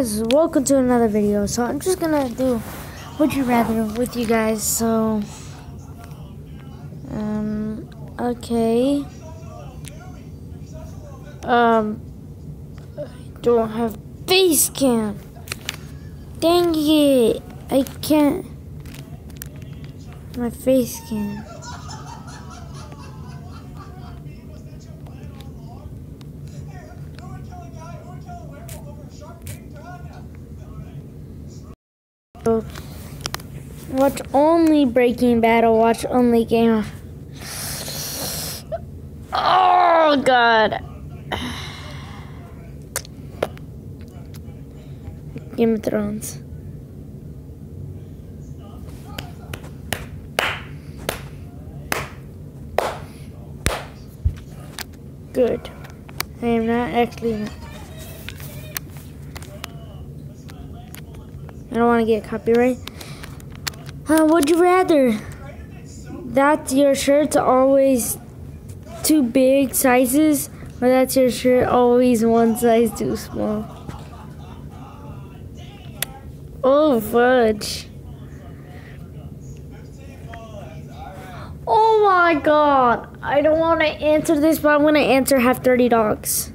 guys, welcome to another video. So I'm just gonna do would you rather with you guys. So um okay. Um I don't have face cam. Dang it. I can't my face cam. Watch only Breaking or watch only Game of... Oh, God. Game of Thrones. Good. I am not actually... I don't want to get copyright. Uh, would you rather that your shirt's always too big sizes, or that your shirt always one size too small? Oh, fudge. Oh my god. I don't want to answer this, but I'm going to answer have 30 dogs.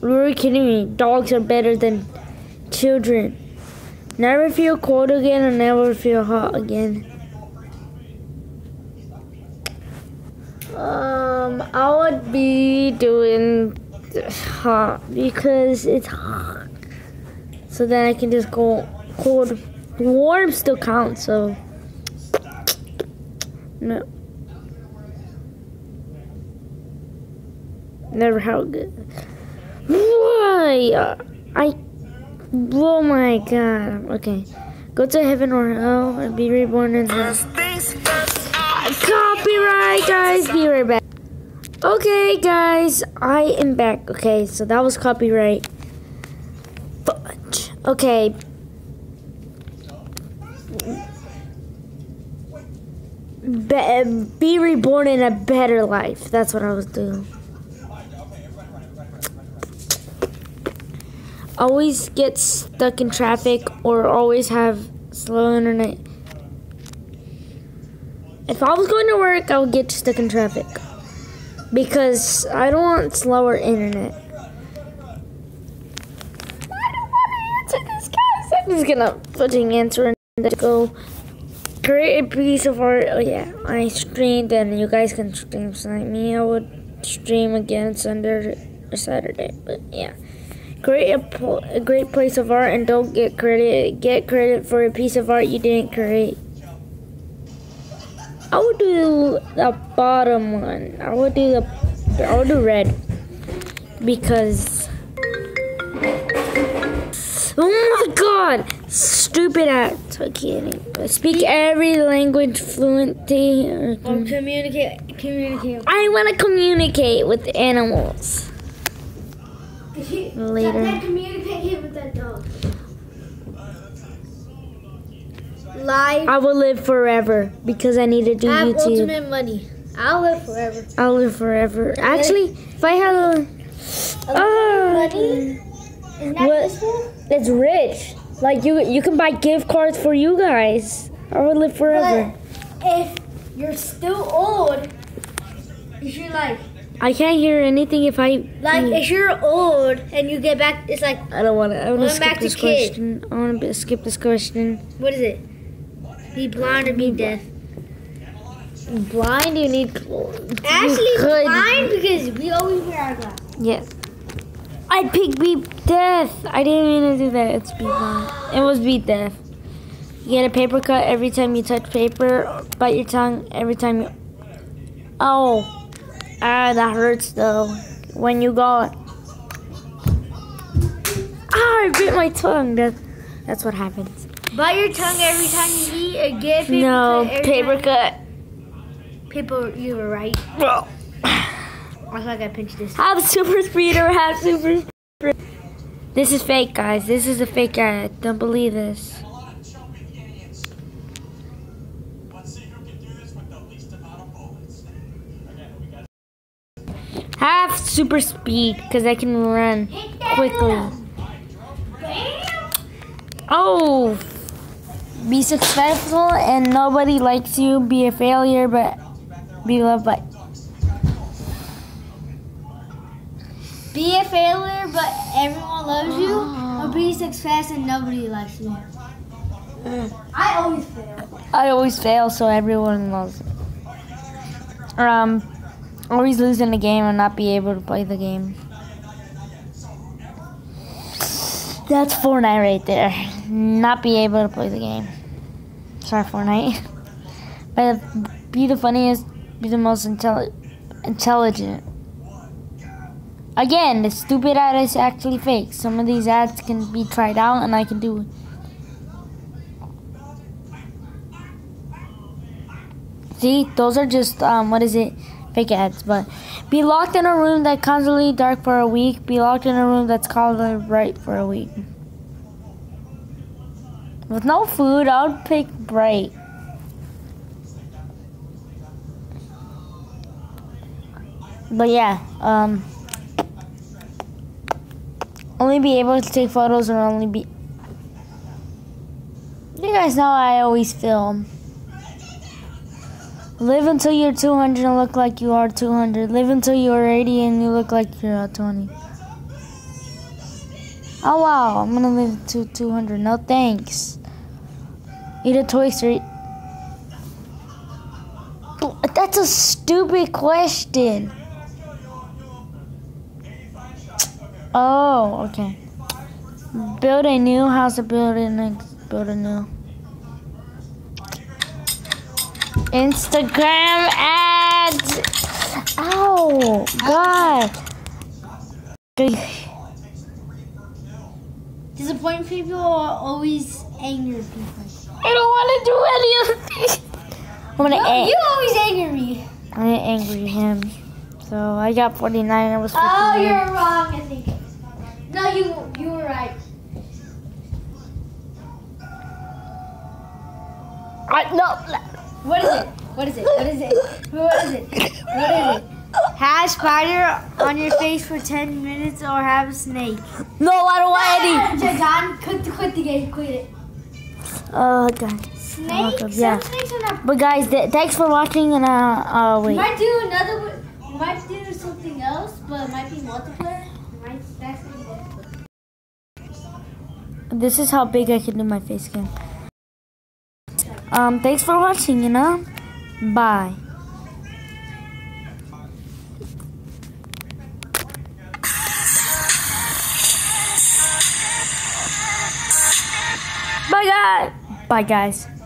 You're kidding me. Dogs are better than children. Never feel cold again and never feel hot again. Um, I would be doing hot because it's hot. So then I can just go cold. Warm still counts, so. No. Never how good. Why? I. Oh my god. Okay. Go to heaven or hell and be reborn in hell. Copyright, guys. Be right back. Okay, guys. I am back. Okay, so that was copyright. Fudge. Okay. Be, be reborn in a better life. That's what I was doing. Always get stuck in traffic or always have slow internet. If I was going to work, I would get stuck in traffic because I don't want slower internet. I don't want to answer this, guys. I'm just gonna putting answer and go create a piece of art. Oh yeah, I streamed and you guys can stream like me. I would stream again Sunday or Saturday, but yeah. Create a, a great place of art and don't get credit. Get credit for a piece of art you didn't create. I would do the bottom one. I would do the. I would do red because. Oh my god! Stupid act. I can't. Speak every language fluently. Or communicate. Communicate. I want to communicate with animals. Later. Dad, communicate with that dog. Live. I will live forever because I need to do I have YouTube. ultimate money. I'll live forever. I'll live forever. Actually, if I had a, Unlimited ah. money. Isn't that What? useful? it's rich. Like you, you can buy gift cards for you guys. I will live forever. But if you're still old, if you're like, I can't hear anything if I. like Mm. if you're old and you get back, it's like, I don't want to. I want to skip this question. I want to skip this question. what is it? Be blind or be deaf? Blind, you need clothes. Actually, blind because we always wear our glasses. Yes. I'd pick be deaf. I didn't mean to do that. It's be blind. It was be deaf. You get a paper cut every time you touch paper. Bite your tongue every time you. Oh, ah, that hurts though. When you go. Ah, I bit my tongue. That, that's what happens. Bite your tongue every time you eat or get paper No, cut paper cut. Paper, you were right. Well. I like I pinched this. Have super speed or have super. Speed. This is fake, guys. This is a fake ad. Don't believe this. Super speed because I can run quickly. Oh, be successful and nobody likes you. Be a failure, but be loved by. Be a failure, but everyone loves you, or be success and nobody likes you. I always fail. I always fail, so everyone loves. me. Um, always losing the game and not be able to play the game. That's Fortnite right there. Not be able to play the game. Sorry, Fortnite. But be the funniest, be the most intelli- intelligent. Again, the stupid ad is actually fake. Some of these ads can be tried out, and I can do. See, those are just um, what is it? Ads. But be locked in a room that's constantly dark for a week. Be locked in a room that's constantly bright for a week. With no food, I would pick bright. But yeah, um, only be able to take photos or only be. You guys know I always film. Live until you're 200 and look like you are 200. Live until you're 80 and you look like you're uh, 20. Oh wow, I'm gonna live to 200. No thanks. Eat a Toy Story. That's a stupid question. Oh, okay. Build a new house or build a next, build a new. Instagram ads. Ow, God. Disappointing people are always angry people. I don't want to do any of these. I'm gonna No, you always anger me. I'm gonna angry him. So I got 49. I was 59. Oh, you're wrong. I think. No, you you were right. I, no. What is it? What is it? What is it? What is it? What is it? Have spider on your face for 10 minutes or have a snake. No, I don't want any. John, quit the, quit the game. Quit it. Oh, God. Snakes? Okay, yeah. Snakes. But guys, th- thanks for watching and uh, uh, wait. might do another might do something else, but it might be multiplayer. Might, that's multiplayer. This is how big I can do my face cam. Um, thanks for watching, you know? Bye. Bye, guys. Bye, guys.